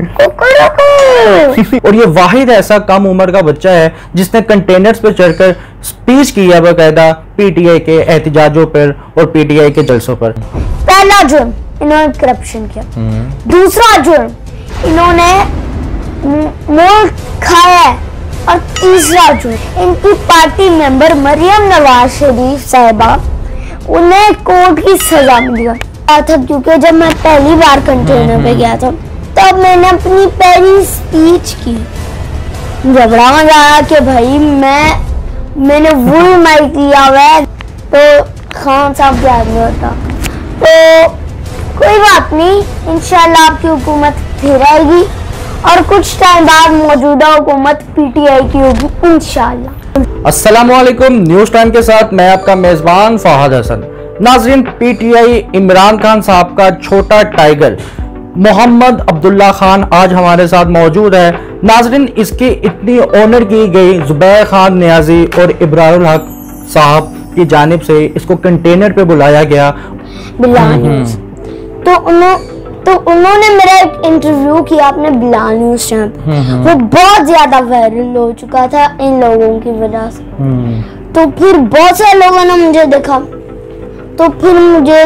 और ये वाहिद ऐसा कम उम्र का बच्चा है, जिसने कंटेनर्स पर चढ़कर स्पीच की है बाकायदा पीटीआई के एहतजाजों पर और पीटीआई के जलसों पर। पहला जुर्म, इन्होंने करप्शन किया। दूसरा जुर्म, इन्होंने खाया और तीसरा जुर्म, इनकी पार्टी मेंबर मरियम नवाज़ शरीफ साहिबा, उन्हें कोर्ट की सजा मिली। था क्योंकि जब मैं पहली बार कंटेनर पे गया था तब मैंने अपनी पहली स्पीच की। झगड़ा मज़ा आया कि भाई, मैं, मैंने वुल माइक लिया हुआ है तो खान साहब के आदमी होता। तो कोई बात नहीं, इंशाल्लाह आपकी हुकूमत फिर आएगी और कुछ टाइम बाद मौजूदा हुकूमत पीटीआई की होगी, इंशाल्लाह। अस्सलाम वालेकुम न्यूज़ टाइम के साथ मैं आपका मेजबान फहद हसन। नाजरीन पीटीआई इमरान खान साहब का छोटा टाइगर मोहम्मद अब्दुल्ला खान आज हमारे साथ मौजूद है। नाजरीन इसकी इतनी ऑनर की गई जुबैर खान न्याजी और इब्रारुल हक साहब की जानब से इसको कंटेनर पे बुलाया गया। हम्म। तो उन्होंने तो उन्होंने मेरा एक इंटरव्यू किया अपने बिलाल न्यूज़ चैनल। हम्म, हम्म। वो बहुत ज़्यादा वायरल हो चुका था इन लोगों की वजह से। तो फिर बहुत सारे लोगों ने मुझे देखा। तो फिर मुझे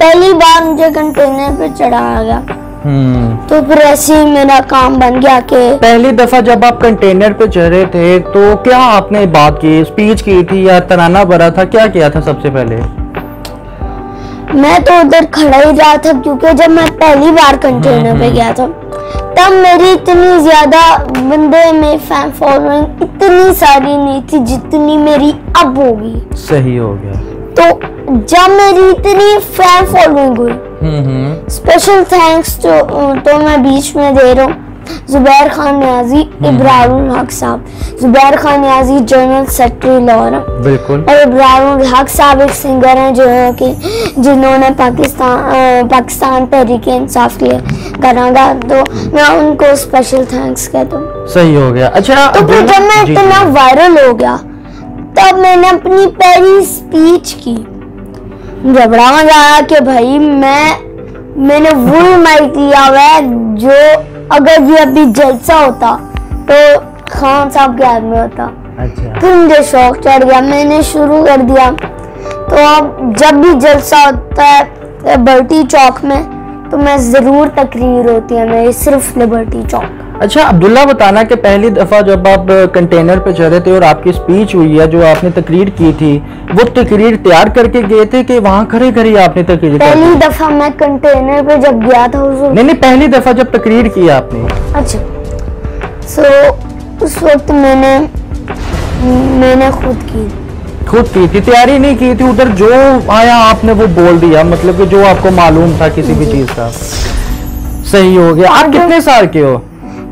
पहली बार मुझे कंटेनर पे चढ़ाया गया। हम्म। तो फिर ऐसे ही मेरा काम बन गया कि पहली दफ़ा जब आप कंटेनर पे चढ़े थे तो क्या आपने बात की स्पीच की थी या तराना भरा था? क्या किया था सबसे पहले? मैं तो उधर खड़ा ही रहा था क्योंकि जब मैं पहली बार कंटेनर पे हम्म। गया था तब मेरी इतनी ज़्यादा बंदे में फ़ैन फॉलोइंग इतनी सारी नहीं थी जितनी मेरी अब होगी। सही हो गया। तो जब मेरी इतनी फ़ैन फॉलोइंग हुई। स्पेशल थैंक्स तो तो मैं बीच में दे रहा हूँ। जुबैर खान न्याजी इब्राहिम हक साहब। जुबैर खान न्याजी जनरल सेक्रेटरी लाहौर बिल्कुल। और इब्राहिम हक साहब एक सिंगर हैं जो है कि जिन्होंने पाकिस्तान पाकिस्तान तहरीक इंसाफ के लिए करागा तो मैं उनको स्पेशल थैंक्स कहता हूँ। सही हो गया। अच्छा तो फिर जब मैं इतना वायरल हो गया तब मैंने अपनी पहली स्पीच की। मज़ा आया कि भाई मैं मैंने वुल माइक लिया हुआ है जो अगर ये अभी जलसा होता तो खान साहब के आदमी होता। अच्छा। फिर मुझे शौक चढ़ गया मैंने शुरू कर दिया। तो अब जब भी जलसा होता है लिबर्टी चौक में तो मैं ज़रूर तकरीर होती है मेरी सिर्फ़ लिबर्टी चौक। अच्छा अब्दुल्ला बताना कि पहली दफ़ा जब आप कंटेनर पे चढ़े थे और आपकी स्पीच हुई है जो आपने तकरीर की थी वो तकरीर तैयार करके गए थे कि वहाँ खड़े खड़े आपने तकरीर पहली दफ़ा मैं कंटेनर पे जब गया था उस नहीं नहीं पहली दफ़ा जब तकरीर की आपने। अच्छा। सो उस वक्त मैंने मैंने खुद की। खुद की थी तैयारी नहीं की थी उधर जो आया आपने वो बोल दिया मतलब कि जो आपको मालूम था किसी भी चीज़ का। सही हो गया। आप कितने साल के हो?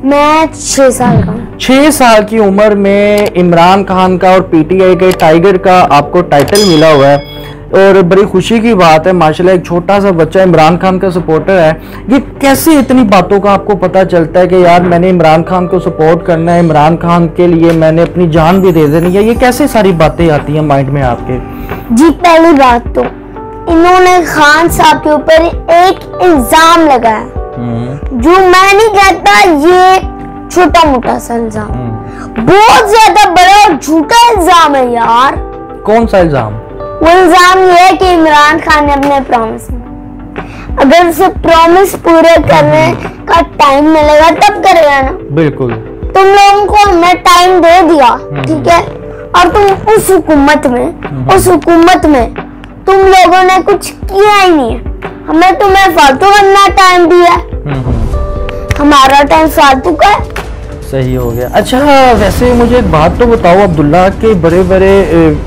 मैं छह साल का छह साल की उम्र में इमरान खान का और पीटीआई के टाइगर का आपको टाइटल मिला हुआ है। और बड़ी खुशी की बात है माशाल्लाह एक छोटा सा बच्चा इमरान खान का सपोर्टर है। ये कैसे इतनी बातों का आपको पता चलता है कि यार मैंने इमरान खान को सपोर्ट करना है इमरान खान के लिए मैंने अपनी जान भी दे देनी है। ये कैसे सारी बातें आती हैं माइंड में आपके? जी पहली बात तो इन्होंने खान साहब के ऊपर एक इल्ज़ाम लगाया। जो मैं नहीं कहता ये छोटा मोटा सा इल्ज़ाम। हम्म। बहुत ज़्यादा बड़ा और झूठा इल्ज़ाम है यार। कौन सा इल्ज़ाम? वो इल्ज़ाम ये है कि इमरान खान ने अपने प्रॉमिस अगर उसे प्रॉमिस पूरे करने का टाइम मिलेगा तब करेगा ना। बिल्कुल। तुम लोगों को हमने टाइम दे दिया हम्म। ठीक है? और तुम उस हुकूमत में हम्म। उस हुकूमत में तुम लोगों ने कुछ किया ही नहीं है। हमें तुम्हें फालतू बनना टाइम दिया हमारा टाइम फालतू का सही हो गया। अच्छा वैसे मुझे एक बात तो बताओ अब्दुल्ला के बड़े बड़े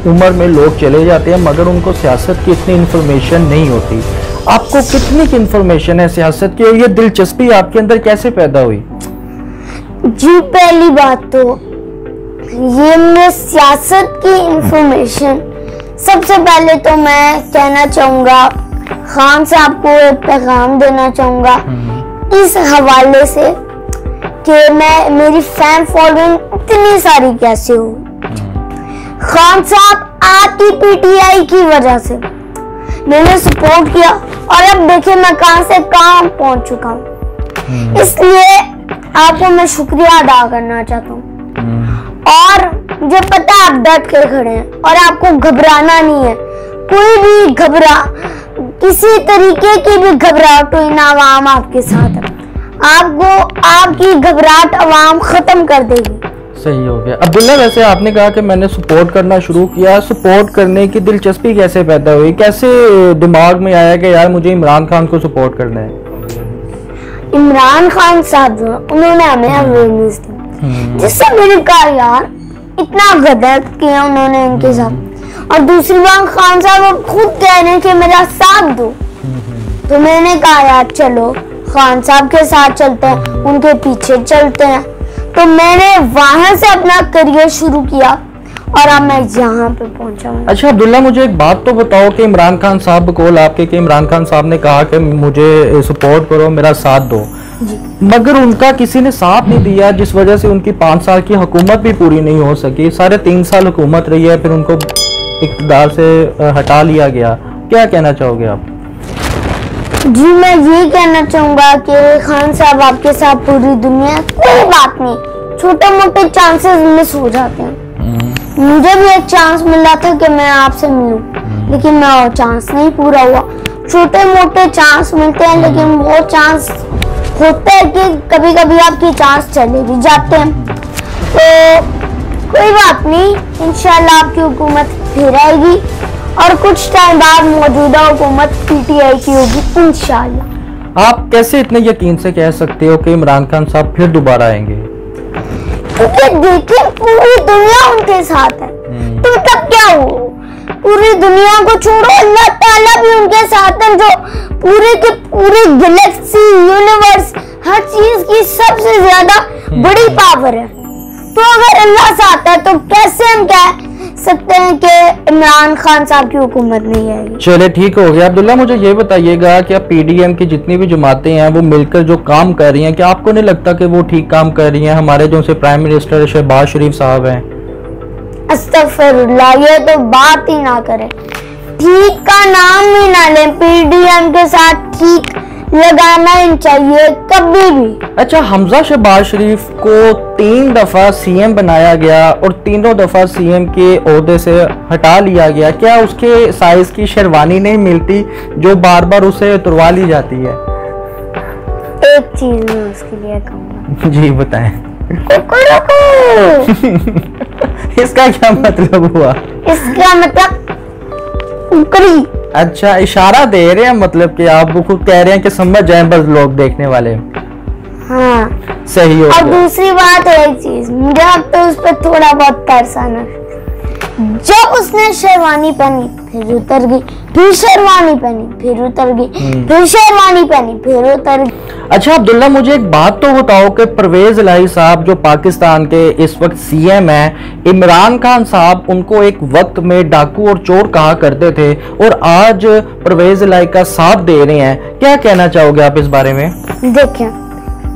उम्र में लोग चले जाते हैं मगर उनको सियासत की इतनी इन्फॉर्मेशन नहीं होती। आपको कितनी की इन्फॉर्मेशन है सियासत की? और ये दिलचस्पी आपके अंदर कैसे पैदा हुई? जी पहली बात तो ये मैं सियासत की इन्फॉर्मेशन सबसे पहले तो मैं कहना चाहूँगा खान साहब को एक पैगाम देना चाहूँगा। हम्म। इस हवाले से कि मैं मेरी फ़ैन फॉलोइंग इतनी सारी कैसे हो। हम्म। खान साहब आपकी पीटीआई की वजह से मैंने सपोर्ट किया और अब देखिए मैं कहाँ से कहाँ पहुँच चुका हूँ। इसलिए आपको मैं शुक्रिया अदा करना चाहता हूँ। और मुझे पता आप डट के खड़े हैं और आपको घबराना नहीं है। कोई भी घबरा किसी तरीके की भी घबराहट हुई ना आवाम आपके साथ। आपको आपकी घबराहट आवाम खत्म कर देगी। सही हो गया। अब्दुल्ला वैसे आपने कहा कि मैंने सपोर्ट करना शुरू किया। सपोर्ट करने की दिलचस्पी कैसे पैदा हुई? कैसे दिमाग में आया कि यार मुझे इमरान खान को सपोर्ट करना है? इमरान खान साहब उन्होंने हमें अवेयरनेस दी। जिससे मैंने कहा यार इतना गलत किया उन्होंने इनके साथ। और दूसरी बात खान साहब खुद कह रहे हैं कि मेरा साथ दो। तो मैंने कहा यार चलो खान साहब के साथ चलते हैं उनके पीछे चलते हैं। तो मैंने वहाँ से अपना करियर शुरू किया और अब मैं यहाँ पे पहुँचा हूँ। अच्छा अब्दुल्ला मुझे एक बात तो बताओ कि इमरान खान साहब को आपके कि इमरान खान साहब ने कहा कि मुझे सपोर्ट करो मेरा साथ दो। मगर उनका किसी ने साथ नहीं दिया जिस वजह से उनकी पाँच साल की हुकूमत भी पूरी नहीं हो सकी। साढ़े तीन साल हुकूमत रही है फिर उनको इकतदार से हटा लिया गया। क्या कहना चाहोगे आप? जी मैं ये कहना चाहूँगा कि खान साहब आपके साथ पूरी दुनिया कोई बात नहीं छोटे मोटे चांसेस मिस हो जाते हैं। मुझे भी एक चांस मिला था कि मैं आपसे मिलूं लेकिन मैं वो चांस नहीं पूरा हुआ। छोटे मोटे चांस मिलते हैं लेकिन वो चांस होता है कि कभी कभी आपकी चांस चले भी जाते हैं। तो कोई बात नहीं इंशाल्लाह आपकी हुकूमत फिर आएगी और कुछ टाइम बाद मौजूदा हुकूमत पीटीआई की होगी इंशाल्लाह। आप कैसे इतने यकीन से कह सकते हो कि इमरान खान साहब फिर दोबारा आएँगे? क्योंकि देखिए पूरी दुनिया उनके साथ है। तो तब क्या हो? पूरी दुनिया को छोड़ो अल्लाह ताला भी उनके साथ है जो पूरे के पूरे गैलेक्सी यूनिवर्स हर चीज़ की सबसे ज़्यादा बड़ी पावर है। तो अगर अल्लाह साथ है तो इमरान खान साहब की हुकूमत नहीं आएगी। चले ठीक हो गया। अब्दुल्ला मुझे ये बताइएगा कि अब पीडीएम की जितनी भी जमातें हैं वो मिलकर जो काम कर रही हैं क्या आपको नहीं लगता कि वो ठीक काम कर रही हैं? हमारे जो प्राइम मिनिस्टर शहबाज शरीफ साहब हैं। ये तो बात ही ना करें। ठीक का नाम ही ना लें पीडीएम के साथ ठीक लगाना ही चाहिए कभी भी। अच्छा हमजा शहबाज शरीफ को तीन दफ़ा सीएम बनाया गया और तीनों दफ़ा सीएम के ओहदे से हटा लिया गया। क्या उसके साइज़ की शेरवानी नहीं मिलती जो बार बार उसे उतरवा ली जाती है? एक चीज़ मैं उसके लिए कहूँगा। जी बताएँ। इसका क्या मतलब हुआ? इसका मतलब कुकरी अच्छा इशारा दे रहे हैं मतलब कि आप खुद कह रहे हैं कि समझ जाए बस लोग देखने वाले हाँ। सही हो और दूसरी बात है एक चीज़ मुझे अब तो उस पर थोड़ा बहुत तरस आना। जब उसने शेरवानी पहनी फिर उतर गई। फिर शेरवानी पहनी फिर उतर गई। फिर शेरवानी पहनी फिर उतर गई। अच्छा अब्दुल्ला मुझे एक बात तो बताओ कि परवेज इलाही साहब जो पाकिस्तान के इस वक्त सीएम हैं इमरान खान साहब उनको एक वक्त में डाकू और चोर कहा करते थे और आज परवेज इलाही का साथ दे रहे हैं। क्या कहना चाहोगे आप इस बारे में? देखें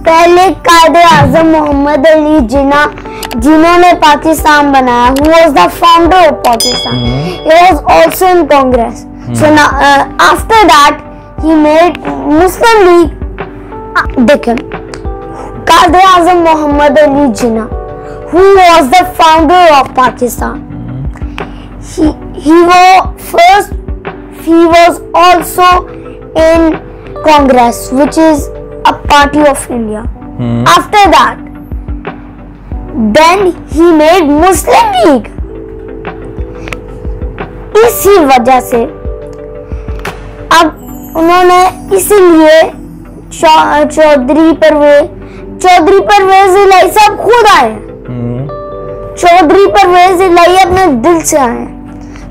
पहले कायदे आज़म मोहम्मद अली जिना जिन्होंने पाकिस्तान बनाया who was the founder of Pakistan? He was also in Congress so after that he made Muslim League देखो Quaid Azam Mohammad Ali Jinnah who was the founder of Pakistan? He वो first he was also in Congress which is a party of India after that then he made muslim league. इसी वजह से अब उन्होंने इसीलिए चौधरी परवेज चौधरी परवेज इलाही साहब खुद आए। हैं। चौधरी परवेज इलाही अपने दिल से आए।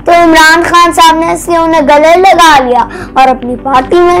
तो इमरान खान साहब ने इसलिए उन्हें गले लगा लिया और अपनी पार्टी में